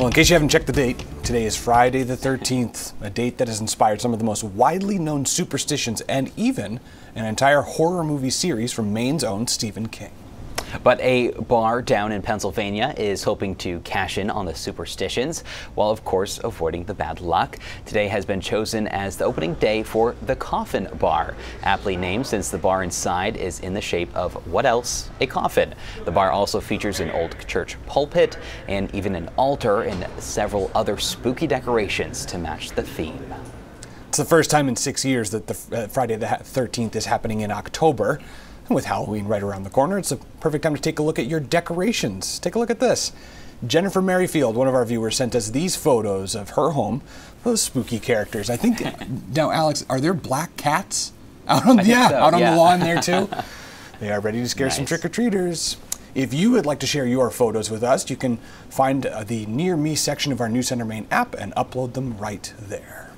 Well, in case you haven't checked the date, today is Friday the 13th, a date that has inspired some of the most widely known superstitions and even an entire horror movie series from Maine's own Stephen King. But a bar down in Pennsylvania is hoping to cash in on the superstitions, while of course avoiding the bad luck. Today has been chosen as the opening day for the Coffin Bar, aptly named since the bar inside is in the shape of what else? A coffin. The bar also features an old church pulpit and even an altar and several other spooky decorations to match the theme. It's the first time in six years that the uh, Friday the 13th is happening in October. With Halloween right around the corner, it's a perfect time to take a look at your decorations. Take a look at this. Jennifer Merrifield, one of our viewers, sent us these photos of her home. Those spooky characters. I think now, Alex, are there black cats out on yeah so, out on yeah. the lawn there too? they are ready to scare Nice. some trick or treaters. If you would like to share your photos with us, you can find uh, the Near Me section of our News Center Maine app and upload them right there.